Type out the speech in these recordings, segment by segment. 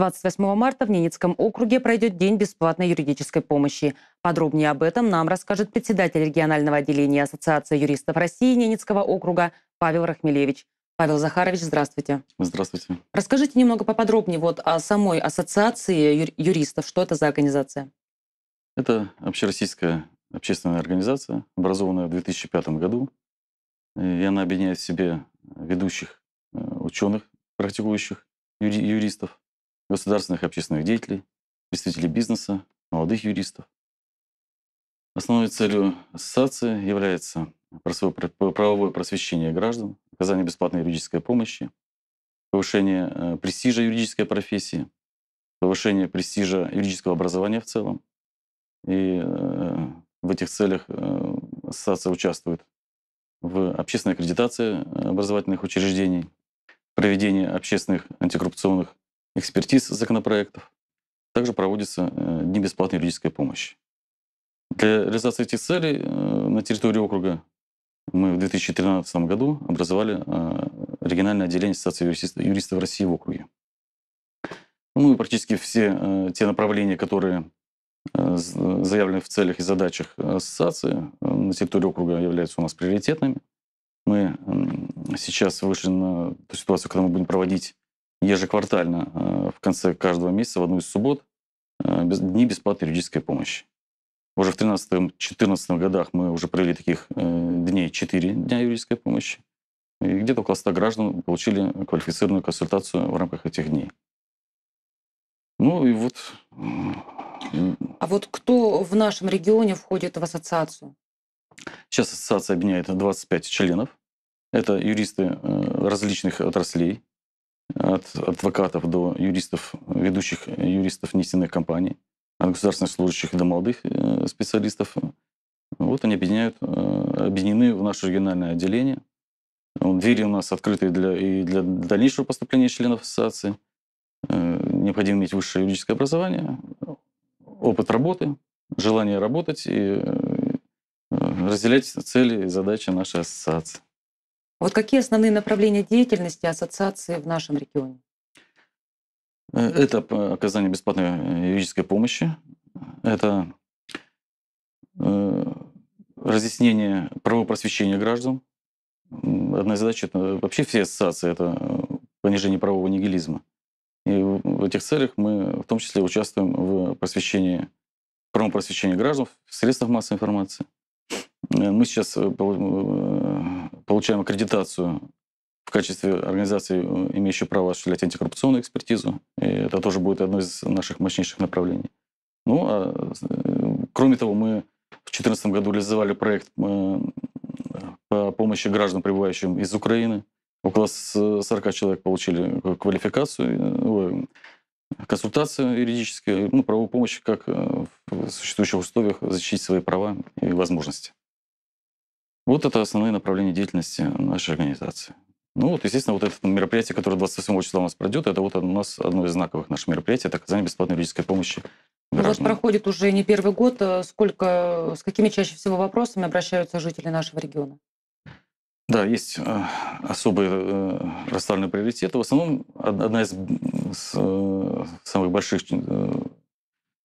28 марта в Ненецком округе пройдет День бесплатной юридической помощи. Подробнее об этом нам расскажет председатель регионального отделения Ассоциации юристов России Ненецкого округа Павел Рахмелевич. Павел Захарович, здравствуйте. Здравствуйте. Расскажите немного поподробнее вот о самой ассоциации юристов. Что это за организация? Это общероссийская общественная организация, образованная в 2005 году. И она объединяет в себе ведущих э, ученых, практикующих юристов, государственных и общественных деятелей, представителей бизнеса, молодых юристов. Основной целью ассоциации является правовое просвещение граждан, оказание бесплатной юридической помощи, повышение э, престижа юридической профессии, повышение престижа юридического образования в целом. И э, в этих целях э, ассоциация участвует в общественной аккредитации образовательных учреждений, проведении общественных антикоррупционных экспертиз законопроектов. Также проводится дни бесплатной юридической помощи. Для реализации этих целей на территории округа мы в 2013 году образовали э, региональное отделение Ассоциации юристов России в округе. Ну и практически все э, те направления, которые э, заявлены в целях и задачах ассоциации на территории округа являются у нас приоритетными. Мы сейчас вышли на ту ситуацию, когда мы будем проводить ежеквартально в конце каждого месяца в одну из суббот дни бесплатной юридической помощи. Уже в 2013-2014 годах мы уже провели таких э, дней 4 дня юридической помощи. И где-то около 100 граждан получили квалифицированную консультацию в рамках этих дней. Ну и вот... А вот кто в нашем регионе входит в ассоциацию? Сейчас ассоциация объединяет 25 членов. Это юристы э, различных отраслей, от адвокатов до юристов, ведущих юристов нефтяных компаний от государственных служащих до молодых э, специалистов. Вот они объединяют, э, объединены в наше региональное отделение. Двери у нас открыты для, и для дальнейшего поступления членов ассоциации. Э, необходимо иметь высшее юридическое образование, опыт работы, желание работать и разделять цели и задачи нашей ассоциации. Вот какие основные направления деятельности ассоциации в нашем регионе? Э, это оказание бесплатной э, юридической помощи, это э, разъяснение правового просвещения граждан. Одна из задач это вообще все ассоциации это понижение правового нигилизма. И в этих целях мы в том числе участвуем в просвещении, правом просвещении граждан в средствах массовой информации. Мы сейчас получаем аккредитацию в качестве организации, э, имеющей право осуществлять антикоррупционную экспертизу. И это тоже будет одно из наших мощнейших направлений. Ну, а, э, кроме того, мы в 2014 году реализовали проект э, по помощи гражданам, прибывающим из Украины. Около 40 человек получили квалификацию, консультацию юридическую, ну, правовую помощь, как в существующих условиях защитить свои права и возможности. Вот это основные направления деятельности нашей организации. Ну вот, естественно, вот это мероприятие, которое 27 числа у нас пройдет, это вот у нас одно из знаковых наших мероприятий, это оказание бесплатной юридической помощи ну, вот проходит уже не первый год. Э, сколько, с какими чаще всего вопросами обращаются жители нашего региона? Да, есть э, особые э, расставленные приоритеты. В основном одна из самых больших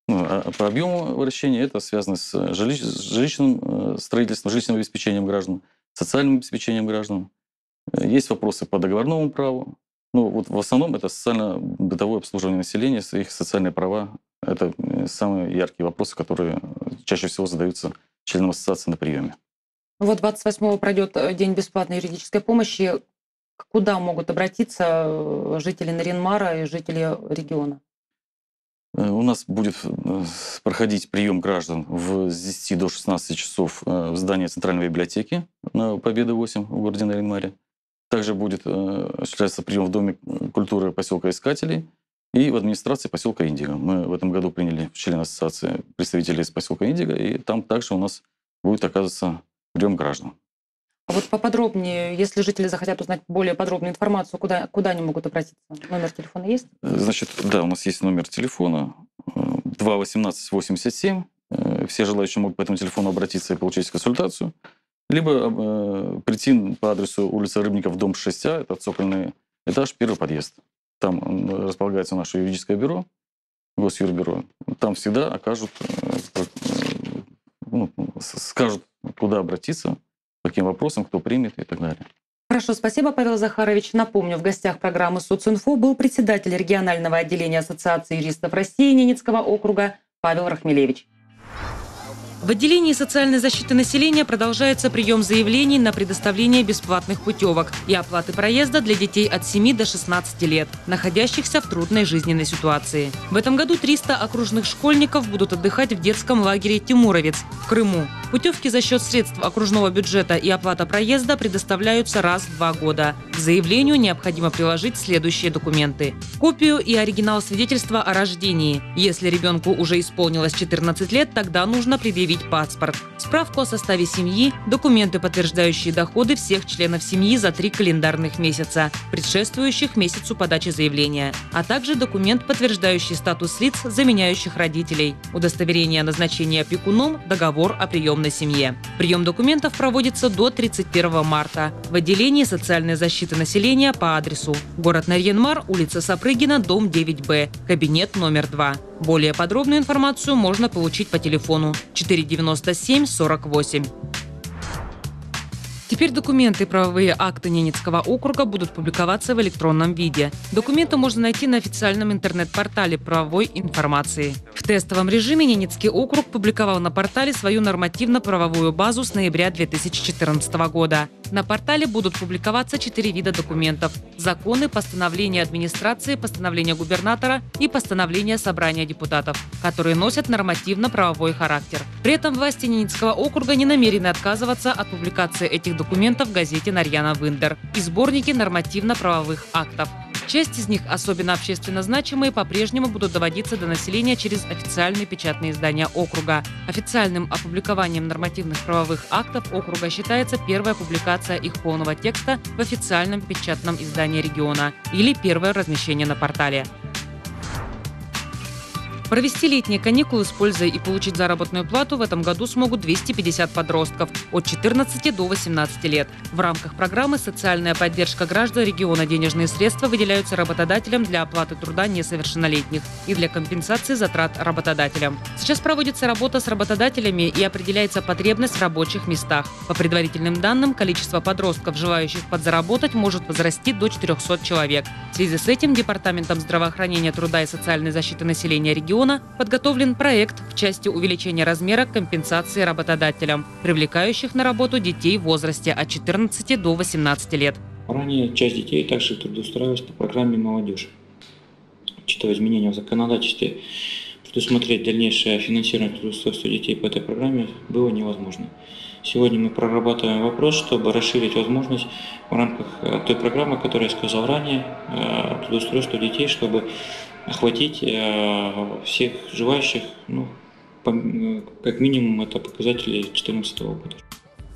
ну, а, по объему вращения это связано с жилищным строительством, жилищным обеспечением граждан, социальным обеспечением граждан, есть вопросы по договорному праву. Ну, вот в основном это социально-бытовое обслуживание населения, их социальные права. Это э, самые яркие вопросы, которые чаще всего задаются членам ассоциации на приеме. Вот 28-го пройдет э, День бесплатной юридической помощи. Куда могут обратиться э, жители Наринмара и жители региона? У нас будет проходить прием граждан в, с 10 до 16 часов в здании Центральной библиотеки на Победы 8 в городе Наринмаре. Также будет э, осуществляться прием в Доме культуры поселка Искателей и в администрации поселка Индиго. Мы в этом году приняли в член ассоциации представителей из поселка Индиго, и там также у нас будет оказываться прием граждан. А вот поподробнее, если жители захотят узнать более подробную информацию, куда, куда они могут обратиться? Номер телефона есть? Э, значит, да, у нас есть номер телефона 21887. Э, все желающие могут по этому телефону обратиться и получить консультацию либо э, прийти по адресу улица Рыбников, дом 6А, это цокольный этаж, первый подъезд. там располагается наше юридическое бюро, Госюрбюро, там всегда окажут, ну, скажут, куда обратиться, каким вопросам, кто примет и так далее. Хорошо, спасибо, Павел Захарович. Напомню, в гостях программы «Социнфо» был председатель регионального отделения Ассоциации юристов России Ненецкого округа Павел Рахмелевич. В отделении социальной защиты населения продолжается прием заявлений на предоставление бесплатных путевок и оплаты проезда для детей от 7 до 16 лет, находящихся в трудной жизненной ситуации. В этом году 300 окружных школьников будут отдыхать в детском лагере «Тимуровец» в Крыму. Путевки за счет средств окружного бюджета и оплата проезда предоставляются раз в два года. К заявлению необходимо приложить следующие документы. Копию и оригинал свидетельства о рождении. Если ребенку уже исполнилось 14 лет, тогда нужно предъявить паспорт. Справку о составе семьи, документы, подтверждающие доходы всех членов семьи за три календарных месяца, предшествующих месяцу подачи заявления, а также документ, подтверждающий статус лиц, заменяющих родителей, удостоверение о назначении опекуном, договор о приемной семье. Прием документов проводится до 31 марта в отделении социальной защиты населения по адресу город Нарьянмар, улица Сапрыгина, дом 9Б, кабинет номер 2. Более подробную информацию можно получить по телефону 497 48. Теперь документы и правовые акты Ненецкого округа будут публиковаться в электронном виде. Документы можно найти на официальном интернет-портале правовой информации. В тестовом режиме Ненецкий округ публиковал на портале свою нормативно-правовую базу с ноября 2014 года. На портале будут публиковаться четыре вида документов – законы, постановления администрации, постановления губернатора и постановления собрания депутатов, которые носят нормативно-правовой характер. При этом власти Ненецкого округа не намерены отказываться от публикации этих документов в газете «Нарьяна Виндер» и сборнике нормативно-правовых актов. Часть из них, особенно общественно значимые, по-прежнему будут доводиться до населения через официальные печатные издания округа. Официальным опубликованием нормативных правовых актов округа считается первая публикация их полного текста в официальном печатном издании региона или первое размещение на портале. Провести летние каникулы с пользой и получить заработную плату в этом году смогут 250 подростков от 14 до 18 лет. В рамках программы «Социальная поддержка граждан региона» денежные средства выделяются работодателям для оплаты труда несовершеннолетних и для компенсации затрат работодателям. Сейчас проводится работа с работодателями и определяется потребность в рабочих местах. По предварительным данным, количество подростков, желающих подзаработать, может возрасти до 400 человек. В связи с этим Департаментом здравоохранения, труда и социальной защиты населения региона региона подготовлен проект в части увеличения размера компенсации работодателям, привлекающих на работу детей в возрасте от 14 до 18 лет. Ранее часть детей также трудоустраивалась по программе «Молодежь». Учитывая изменения в законодательстве, предусмотреть дальнейшее финансирование трудоустройства детей по этой программе было невозможно. Сегодня мы прорабатываем вопрос, чтобы расширить возможность в рамках э, той программы, которую я сказал ранее, э, трудоустройства детей, чтобы охватить э, всех желающих, ну, как минимум это показатели 2014 года.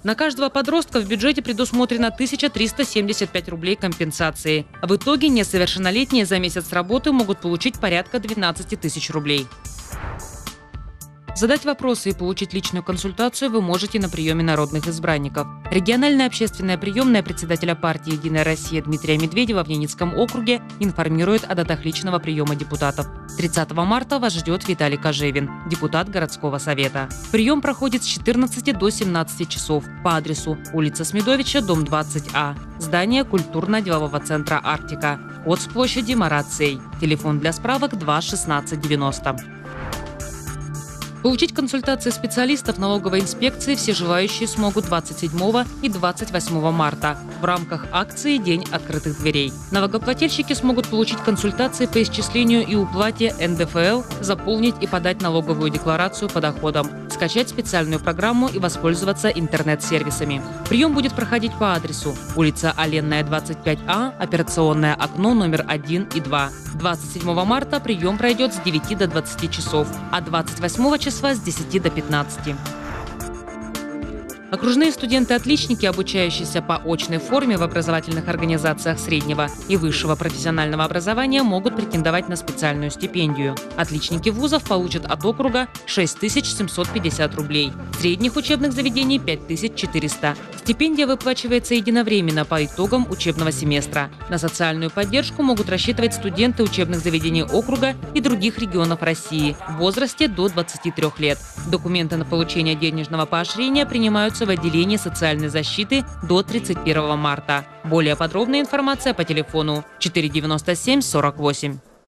На каждого подростка в бюджете предусмотрено 1375 рублей компенсации. В итоге несовершеннолетние за месяц работы могут получить порядка 12 тысяч рублей. Задать вопросы и получить личную консультацию вы можете на приеме народных избранников. Региональная общественная приемная председателя партии «Единая Россия» Дмитрия Медведева в Ненецком округе информирует о датах личного приема депутатов. 30 марта вас ждет Виталий Кожевин, депутат городского совета. Прием проходит с 14 до 17 часов по адресу улица Смедовича, дом 20А. Здание культурно-делового центра «Арктика». Код с площади Марацей. Телефон для справок 2 16 90. Получить консультации специалистов налоговой инспекции все желающие смогут 27 и 28 марта в рамках акции «День открытых дверей». Налогоплательщики смогут получить консультации по исчислению и уплате НДФЛ, заполнить и подать налоговую декларацию по доходам, скачать специальную программу и воспользоваться интернет-сервисами. Прием будет проходить по адресу улица Оленная, 25А, операционное окно номер 1 и 2. 27 марта прием пройдет с 9 до 20 часов, а 28 числа с 10 до 15. Окружные студенты-отличники, обучающиеся по очной форме в образовательных организациях среднего и высшего профессионального образования, могут претендовать на специальную стипендию. Отличники вузов получат от округа 6750 рублей, средних учебных заведений 5400. Стипендия выплачивается единовременно по итогам учебного семестра. На социальную поддержку могут рассчитывать студенты учебных заведений округа и других регионов России в возрасте до 23 лет. Документы на получение денежного поощрения принимаются в отделении социальной защиты до 31 марта. Более подробная информация по телефону 497 48.